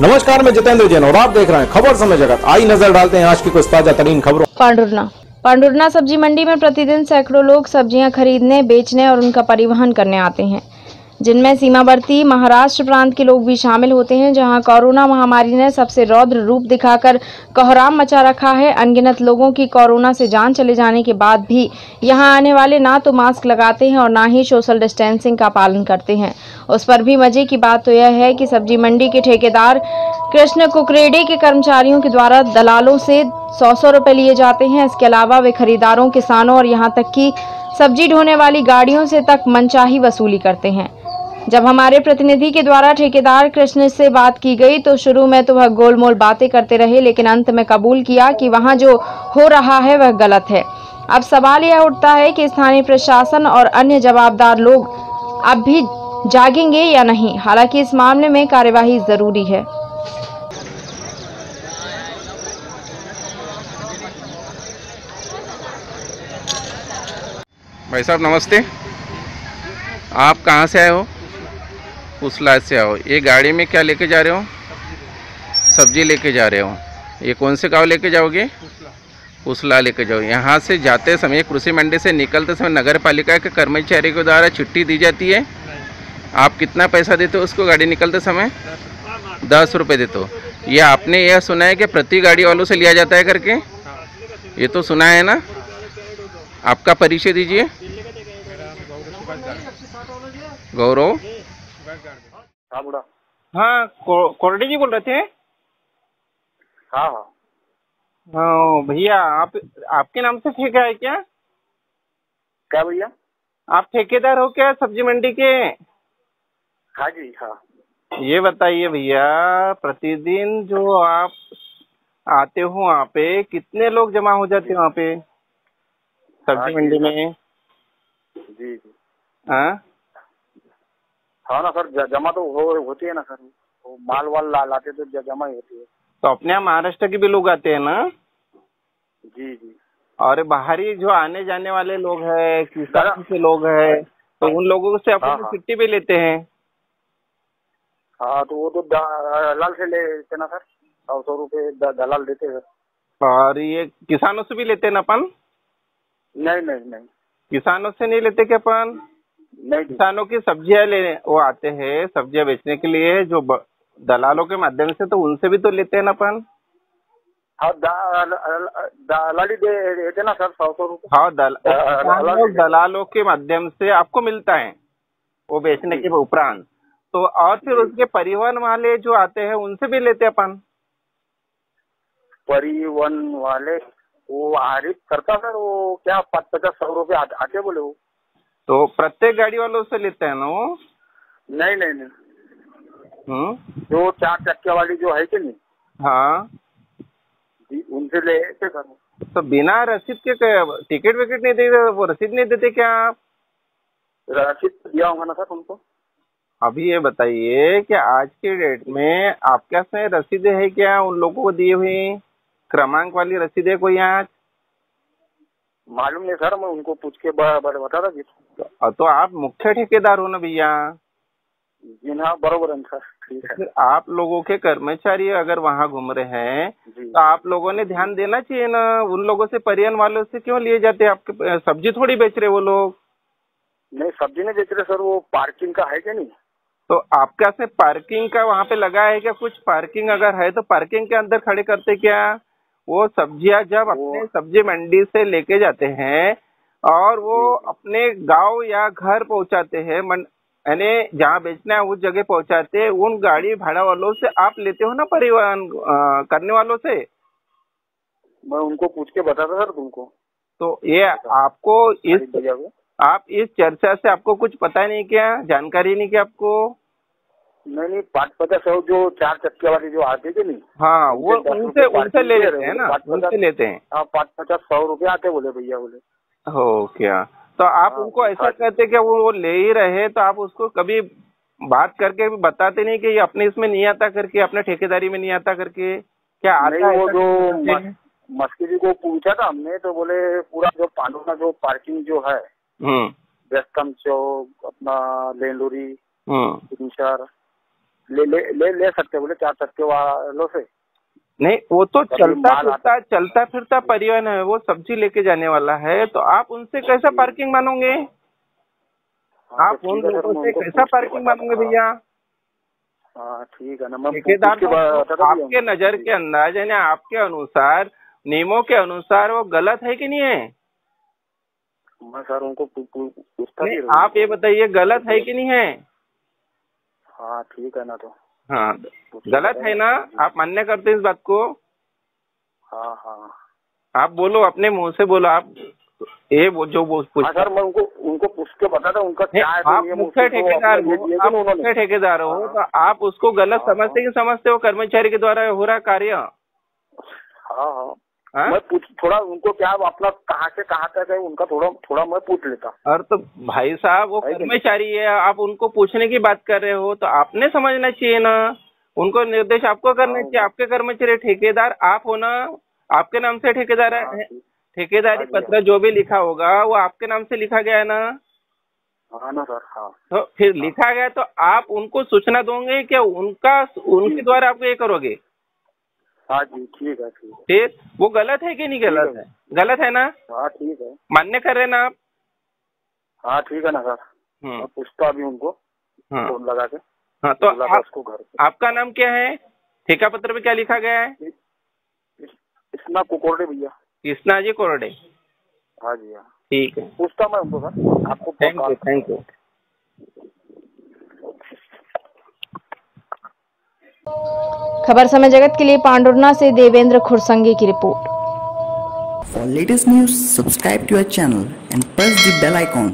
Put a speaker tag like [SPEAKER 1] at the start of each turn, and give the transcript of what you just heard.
[SPEAKER 1] नमस्कार, मैं जितेंद्र जैन और आप देख रहे हैं खबर समय जगत। आई नज़र डालते हैं आज की कुछ ताज़ा तरीन खबरों।
[SPEAKER 2] पांडुरना। पांडुरना सब्ज़ी मंडी में प्रतिदिन सैकड़ों लोग सब्ज़ियाँ खरीदने, बेचने और उनका परिवहन करने आते हैं। जिनमें सीमावर्ती महाराष्ट्र प्रांत के लोग भी शामिल होते हैं, जहाँ कोरोना महामारी ने सबसे रौद्र रूप दिखाकर कोहराम मचा रखा है। अनगिनत लोगों की कोरोना से जान चले जाने के बाद भी यहाँ आने वाले ना तो मास्क लगाते हैं और ना ही सोशल डिस्टेंसिंग का पालन करते हैं। उस पर भी मज़े की बात तो यह है कि सब्ज़ी मंडी के ठेकेदार कृष्ण कुकरेडे के कर्मचारियों के द्वारा दलालों से सौ सौ रुपए लिए जाते हैं। इसके अलावा वे खरीदारों, किसानों और यहाँ तक कि सब्ज़ी ढोने वाली गाड़ियों से तक मनचाही वसूली करते हैं। जब हमारे प्रतिनिधि के द्वारा ठेकेदार कृष्ण से बात की गई तो शुरू में तो वह गोलमोल बातें करते रहे, लेकिन अंत में कबूल किया कि वहाँ जो हो रहा है, वह गलत है। अब सवाल यह उठता है कि स्थानीय प्रशासन और अन्य जवाबदार लोग अब भी जागेंगे या नहीं? हालाँकि इस मामले में कार्यवाही ज़रूरी है।
[SPEAKER 3] भाई साहब, नमस्ते। आप कहाँ से आए हो? कुसलाज से आओ। ये गाड़ी में क्या लेके जा रहे हो? सब्ज़ी लेके जा रहे हो। ये कौन से गाँव लेके जाओगे? कुसला लेके जाओ। यहाँ से जाते समय कृषि मंडी से निकलते समय नगर पालिका के कर्मचारी के द्वारा छुट्टी दी जाती है। आप कितना पैसा देते हो उसको गाड़ी निकलते समय? दस। रुपये देते हो। ये आपने यह सुना है कि प्रति गाड़ी वालों से लिया जाता है करके? ये तो सुना है ना? आपका परिचय दीजिए। गौरव?
[SPEAKER 4] हाँ बुढ़ा
[SPEAKER 5] हाँ कोरडी जी बोल रहे थे?
[SPEAKER 4] हाँ हाँ।
[SPEAKER 5] हाँ भैया आप आपके नाम से ठेका है क्या?
[SPEAKER 4] क्या भैया?
[SPEAKER 5] आप ठेकेदार हो क्या सब्ज़ी मंडी के?
[SPEAKER 4] हाँ जी हाँ।
[SPEAKER 5] ये बताइए भैया प्रतिदिन जो आप आते हो वहाँ पे कितने लोग जमा हो जाते हैं वहाँ पे?
[SPEAKER 4] हाँ
[SPEAKER 5] सब्ज़ी मंडी
[SPEAKER 4] हाँ।
[SPEAKER 5] में?
[SPEAKER 4] जी जी।
[SPEAKER 5] हाँ?
[SPEAKER 4] हाँ ना सर जमा तो हो होती है ना सर। वो माल वाल ला, लाते तो जमा ही होती है।
[SPEAKER 5] तो अपने यहाँ महाराष्ट्र के भी लोग आते हैं ना?
[SPEAKER 4] जी जी।
[SPEAKER 5] और बाहरी जो आने जाने वाले लोग हैं किसान के लोग है तो उन लोगों से
[SPEAKER 4] हाँ,
[SPEAKER 5] अपन
[SPEAKER 4] हाँ।
[SPEAKER 5] छुट्टी भी लेते हैं।
[SPEAKER 4] हाँ तो वो तो दलाल से लेते ना सर। सौ सौ रुपये दलाल देते हैं।
[SPEAKER 5] और ये किसानों से भी लेते ना अपन?
[SPEAKER 4] नहीं नहीं नहीं।
[SPEAKER 5] किसानों से नहीं लेते क्या अपन? किसानों की सब्ज़ियाँ लेने वो आते हैं सब्ज़ियाँ बेचने के लिए जो दलालों के माध्यम से तो उनसे भी तो लेते हैं ना अपन?
[SPEAKER 4] हाँ दलाली दे सर सौ सौ रुपये
[SPEAKER 5] हाँ दल,
[SPEAKER 4] दलाल-
[SPEAKER 5] दलालों के माध्यम से आपको मिलता है वो बेचने के उपरांत। तो और फिर उसके परिवहन वाले जो आते हैं उनसे भी लेते अपन?
[SPEAKER 4] परिवहन वाले वो आरिफ करता सर वो क्या पाँच पचास सौ रुपये आते बोले वो?
[SPEAKER 5] तो प्रत्येक गाड़ी वालों से लेते हैं ना वो?
[SPEAKER 4] नहीं नहीं नहीं।
[SPEAKER 5] हम्म?
[SPEAKER 4] जो चार चक्के वाली जो है कि नहीं?
[SPEAKER 5] हाँ।
[SPEAKER 4] उनसे लेते
[SPEAKER 5] तो बिना रसीद के टिकट विकेट नहीं देते वो रसीद नहीं देते क्या आप?
[SPEAKER 4] रसीद तो दिया होगा ना सर उनको
[SPEAKER 5] अभी ये बताइए कि आज के डेट में आपके पास में रसीदें है क्या? उन लोगों को दी हुई क्रमांक वाली रसीदें कोई आज?
[SPEAKER 4] मालूम नहीं सर मैं उनको पूछ के बता रहा
[SPEAKER 5] तो, तो आप मुख्य ठेकेदार हो ना भैया?
[SPEAKER 4] जी हाँ बरोबर है सर ठीक है।
[SPEAKER 5] फिर आप लोगों के कर्मचारी अगर वहाँ घूम रहे हैं तो आप लोगों ने ध्यान देना चाहिए ना उन लोगों से परियन वालों से क्यों लिए जाते हैं? आपके सब्ज़ी थोड़ी बेच रहे वो लोग।
[SPEAKER 4] नहीं सब्ज़ी नहीं बेच रहे सर वो पार्किंग का है क्या नहीं?
[SPEAKER 5] तो आपका से पार्किंग का वहाँ पे लगा है क्या कुछ? पार्किंग अगर है तो पार्किंग के अंदर खड़े करते क्या? वो सब्ज़ियाँ जब अपने सब्ज़ी मंडी से लेके जाते हैं और वो अपने गाँव या घर पहुंचाते हैं मन- यानी जहाँ बेचना है उस जगह पहुंचाते हैं उन गाड़ी भाड़ा वालों से आप लेते हो ना परिवहन करने वालों से?
[SPEAKER 4] मैं उनको पूछ के बताता सर तुमको।
[SPEAKER 5] तो ये आपको इस आप इस चर्चा से आपको कुछ पता नहीं क्या जानकारी नहीं क्या आपको?
[SPEAKER 4] नहीं नहीं पाँच पचास सौ जो चार चक्के वाली जो आते थे नहीं
[SPEAKER 5] हाँ वो
[SPEAKER 4] उनसे
[SPEAKER 5] उनसे ले लेते हैं ना उनसे लेते हैं।
[SPEAKER 4] हाँ पाँच पचास सौ रुपये आते बोले भैया बोले।
[SPEAKER 5] हो क्या? तो आप
[SPEAKER 4] हाँ,
[SPEAKER 5] उनको ऐसा। कहते कि वो वो ले ही रहे तो आप उसको कभी बात करके भी बताते नहीं कि ये अपने इसमें नहीं आता करके अपने ठेकेदारी में नहीं आता करके? क्या आता
[SPEAKER 4] वो जो
[SPEAKER 5] करते हैं?
[SPEAKER 4] मस- मस्किरी को पूछा था हमने तो बोले पूरा जो पांडुना जो पार्किंग जो है
[SPEAKER 5] हम्म।
[SPEAKER 4] चौक अपना लेंडोरी
[SPEAKER 5] हम्म।
[SPEAKER 4] ले ले ले ले सकते बोले चार चक्के वालों से।
[SPEAKER 5] नहीं वो तो चलता फिरता चलता फिरता परिवहन है वो सब्ज़ी लेके जाने वाला है तो आप उनसे कैसा पार्किंग मानोगे?
[SPEAKER 4] हाँ,
[SPEAKER 5] आप
[SPEAKER 4] तो
[SPEAKER 5] उन लोगों से कैसा पार्किंग मानोगे भैया?
[SPEAKER 4] हाँ ठीक है ना
[SPEAKER 5] ठेकेदार तो। आपके नज़र के अंदाज यानी आपके अनुसार नियमों के अनुसार वो गलत है कि नहीं है?
[SPEAKER 4] मैं सर उनको।
[SPEAKER 5] आप ये बताइए गलत है कि नहीं है?
[SPEAKER 4] हाँ ठीक है ना तो।
[SPEAKER 5] हाँ गलत है ना आप मान्य करते इस बात को।
[SPEAKER 4] हाँ हाँ।
[SPEAKER 5] आप बोलो अपने मुँह से बोलो आप ये वो जो वो पूछ
[SPEAKER 4] हाँ सर मैं उनको उनको पूछ के बताता हूँ उनका क्या है तो
[SPEAKER 5] आप मुख्य
[SPEAKER 4] तो
[SPEAKER 5] ठेकेदार हो आप मुख्य ठेकेदार हो
[SPEAKER 4] हाँ।
[SPEAKER 5] तो आप उसको गलत
[SPEAKER 4] हाँ,
[SPEAKER 5] समझते कि समझते हो कर्मचारी के द्वारा हो रहा कार्य?
[SPEAKER 4] हाँ हाँ।
[SPEAKER 5] हाँ?
[SPEAKER 4] मैं पूछ थोड़ा उनको क्या अपना कहाँ से कहाँ तक है उनका थोड़ा थोड़ा मैं पूछ लेता
[SPEAKER 5] और तो भाई साहब वो? कर्मचारी है आप उनको पूछने की बात कर रहे हो तो आपने समझना चाहिए ना। उनको निर्देश आपको करना
[SPEAKER 4] हाँ।
[SPEAKER 5] चाहिए आपके कर्मचारी ठेकेदार आप हो ना आपके नाम से ठेकेदार
[SPEAKER 4] हाँ,
[SPEAKER 5] है। ठेकेदारी पत्र जो भी लिखा होगा वो आपके नाम से लिखा गया है ना।
[SPEAKER 4] हाँ ना सर हाँ।
[SPEAKER 5] तो फिर लिखा गया तो आप उनको सूचना दोगे क्या उनका उनके द्वारा आप ये करोगे?
[SPEAKER 4] हाँ जी ठीक है ठीक है।
[SPEAKER 5] वो गलत है कि नहीं गलत है। गलत है ना?
[SPEAKER 4] हाँ ठीक है।
[SPEAKER 5] मान्य कर रहे ना आप?
[SPEAKER 4] हाँ ठीक है ना सर।
[SPEAKER 5] हम्म,
[SPEAKER 4] पूछता अभी उनको
[SPEAKER 5] हाँ।
[SPEAKER 4] फ़ोन लगा के।
[SPEAKER 5] हाँ तो आप,
[SPEAKER 4] उसको घर
[SPEAKER 5] आपका नाम क्या है? ठेका पत्र पे क्या लिखा गया है?
[SPEAKER 4] इतना कुकोड़े भैया।
[SPEAKER 5] कृष्णा जी कोरडे
[SPEAKER 4] हाँ जी हाँ।
[SPEAKER 5] ठीक है।
[SPEAKER 4] पूछता मैं उनको सर। आपको
[SPEAKER 5] थैंक यू थैंक यू
[SPEAKER 2] खबर समय जगत के लिए पांडुरना से देवेंद्र खुरसंगी की report.
[SPEAKER 6] Latest news subscribe to our channel and press the bell icon